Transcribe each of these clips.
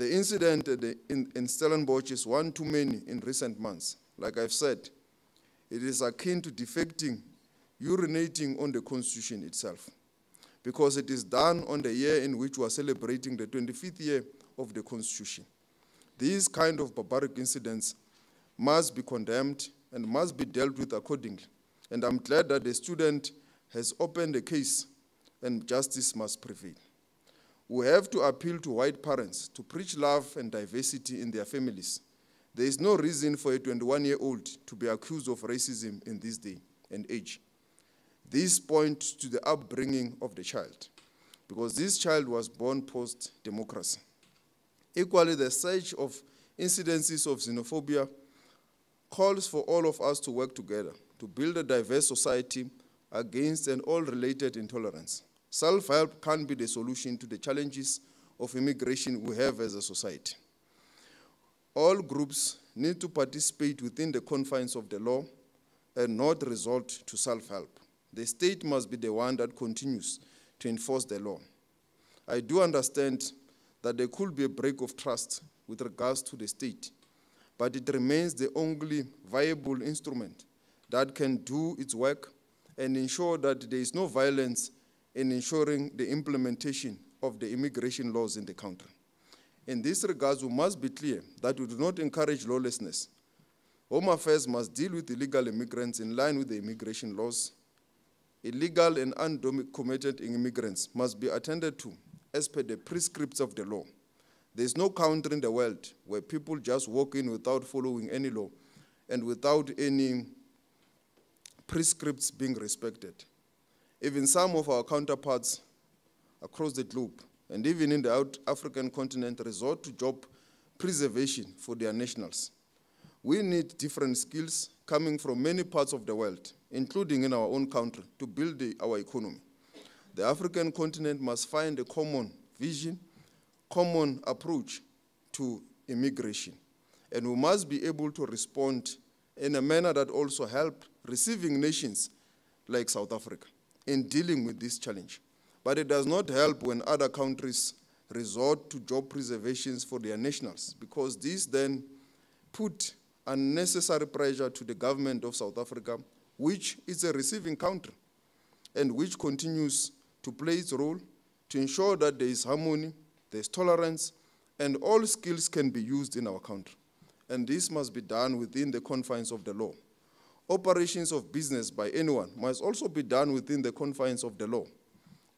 The incident in, in Stellenbosch is one too many in recent months. Like I've said, it is akin to defecting, urinating on the Constitution itself, because it is done on the year in which we are celebrating the 25th year of the Constitution. These kind of barbaric incidents must be condemned and must be dealt with accordingly. And I'm glad that the student has opened the case and justice must prevail. We have to appeal to white parents to preach love and diversity in their families. There is no reason for a 21-year-old to be accused of racism in this day and age. This points to the upbringing of the child, because this child was born post-democracy. Equally, the surge of incidences of xenophobia calls for all of us to work together to build a diverse society against an all-related intolerance. Self-help can be the solution to the challenges of immigration we have as a society. All groups need to participate within the confines of the law and not resort to self-help. The state must be the one that continues to enforce the law. I do understand that there could be a break of trust with regards to the state, but it remains the only viable instrument that can do its work and ensure that there is no violence in ensuring the implementation of the immigration laws in the country. In this regard, we must be clear that we do not encourage lawlessness. Home Affairs must deal with illegal immigrants in line with the immigration laws. Illegal and undocumented immigrants must be attended to as per the prescripts of the law. There is no country in the world where people just walk in without following any law and without any prescripts being respected. Even some of our counterparts across the globe and even in the African continent resort to job preservation for their nationals. We need different skills coming from many parts of the world, including in our own country, to build the, our economy. The African continent must find a common vision, common approach to immigration. And we must be able to respond in a manner that also help receiving nations like South Africa in dealing with this challenge. But it does not help when other countries resort to job preservations for their nationals because this then put unnecessary pressure to the government of South Africa, which is a receiving country and which continues to play its role to ensure that there is harmony, there is tolerance, and all skills can be used in our country. And this must be done within the confines of the law. Operations of business by anyone must also be done within the confines of the law.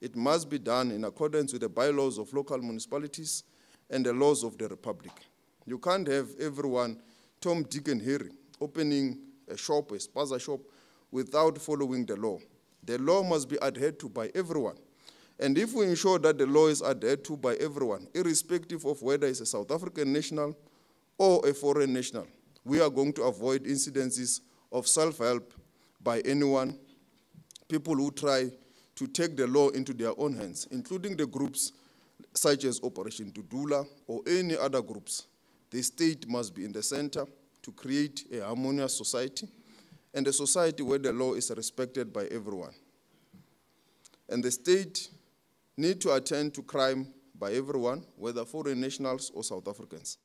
It must be done in accordance with the bylaws of local municipalities and the laws of the republic. You can't have everyone, Tom, Dick, and Harry, opening a shop, a spaza shop, without following the law. The law must be adhered to by everyone. And if we ensure that the law is adhered to by everyone, irrespective of whether it's a South African national or a foreign national, we are going to avoid incidences of self-help by anyone, people who try to take the law into their own hands, including the groups such as Operation Dudula or any other groups. The state must be in the center to create a harmonious society and a society where the law is respected by everyone. And the state need to attend to crime by everyone, whether foreign nationals or South Africans.